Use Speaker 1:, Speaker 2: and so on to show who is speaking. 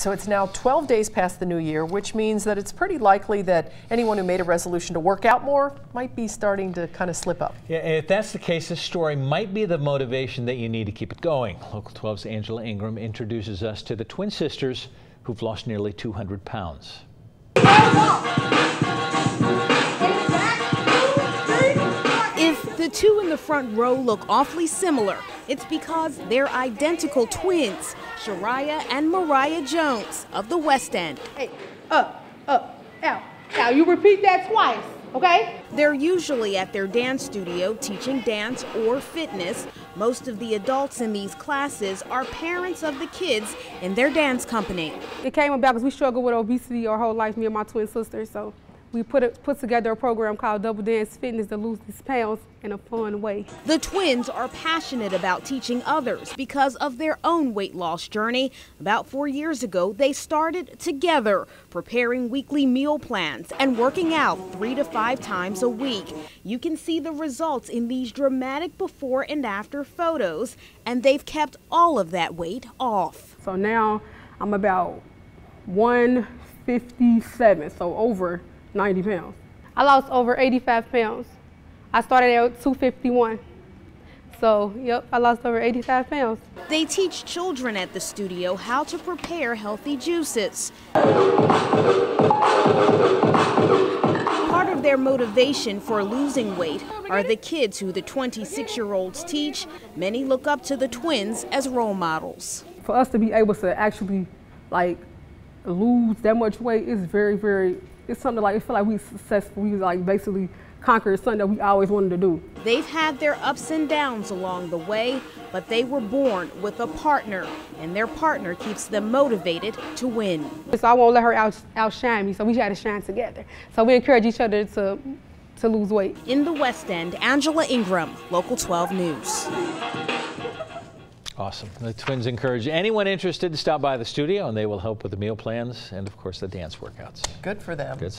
Speaker 1: So it's now 12 days past the new year, which means that it's pretty likely that anyone who made a resolution to work out more might be starting to kind of slip up.
Speaker 2: Yeah, if that's the case, this story might be the motivation that you need to keep it going. Local 12's Angela Ingram introduces us to the twin sisters who've lost nearly 200 pounds.
Speaker 3: If the two in the front row look awfully similar, it's because they're identical twins, Chariah and Mariah Jones of the West End.
Speaker 4: Hey, up, up, out. Now you repeat that twice, okay?
Speaker 3: They're usually at their dance studio teaching dance or fitness. Most of the adults in these classes are parents of the kids in their dance company.
Speaker 5: It came about because we struggled with obesity our whole life, me and my twin sister. So we put, it, put together a program called Double Dance Fitness to lose these pounds in a fun way.
Speaker 3: The twins are passionate about teaching others because of their own weight loss journey. About four years ago, they started together, preparing weekly meal plans and working out three to five times a week. You can see the results in these dramatic before and after photos, and they've kept all of that weight off.
Speaker 5: So now I'm about 157, so over 90 pounds. I lost over 85 pounds. I started at 251. So, yep, I lost over 85 pounds.
Speaker 3: They teach children at the studio how to prepare healthy juices. Part of their motivation for losing weight are the kids who the 26 year olds teach. Many look up to the twins as role models.
Speaker 5: For us to be able to actually like lose that much weight is very, very it's something like, I feel like we successful. We like basically conquered something that we always wanted to do.
Speaker 3: They've had their ups and downs along the way, but they were born with a partner, and their partner keeps them motivated to win.
Speaker 5: So I won't let her out, outshine me, so we got to shine together. So we encourage each other to, to lose weight.
Speaker 3: In the West End, Angela Ingram, Local 12 News.
Speaker 2: Awesome. The twins encourage anyone interested to stop by the studio and they will help with the meal plans and, of course, the dance workouts.
Speaker 1: Good for them.
Speaker 2: Good